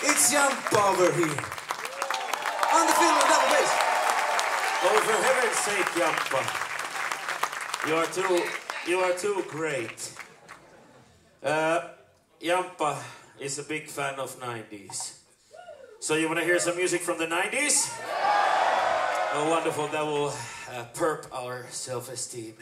It's Young Power here. On the fiddle of double bass. Oh, for heaven's sake, Jampa, You are too, you are too great. Uh, Yampa is a big fan of 90s. So you want to hear some music from the 90s? Oh, wonderful. That will uh, perp our self-esteem.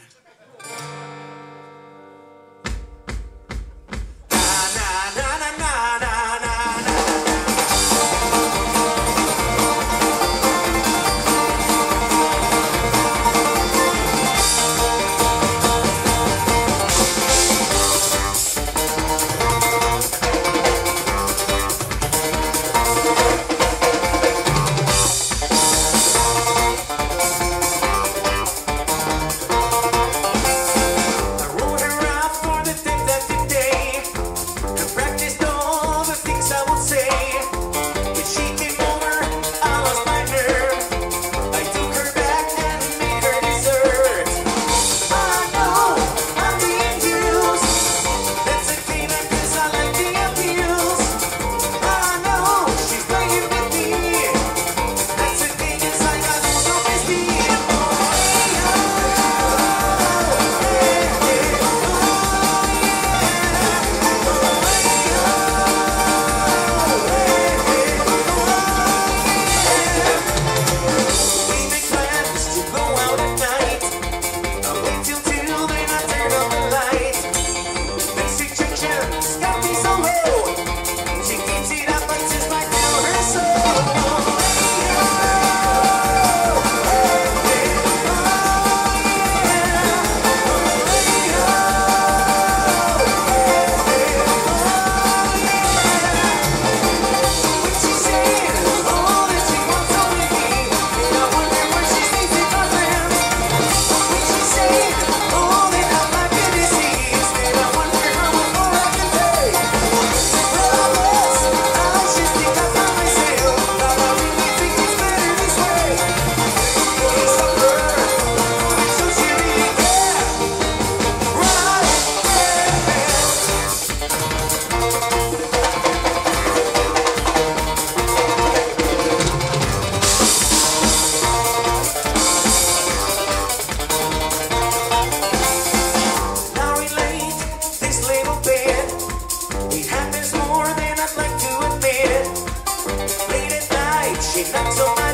Exacto.